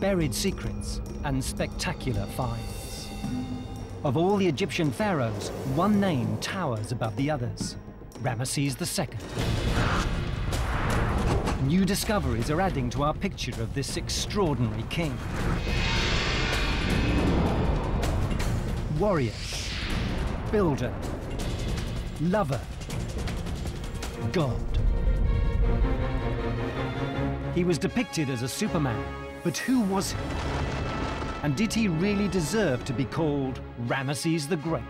buried secrets, and spectacular finds. Of all the Egyptian pharaohs, one name towers above the others Ramesses II. New discoveries are adding to our picture of this extraordinary king. Warrior, builder, lover, God. He was depicted as a Superman, but who was he? And did he really deserve to be called Ramesses the Great?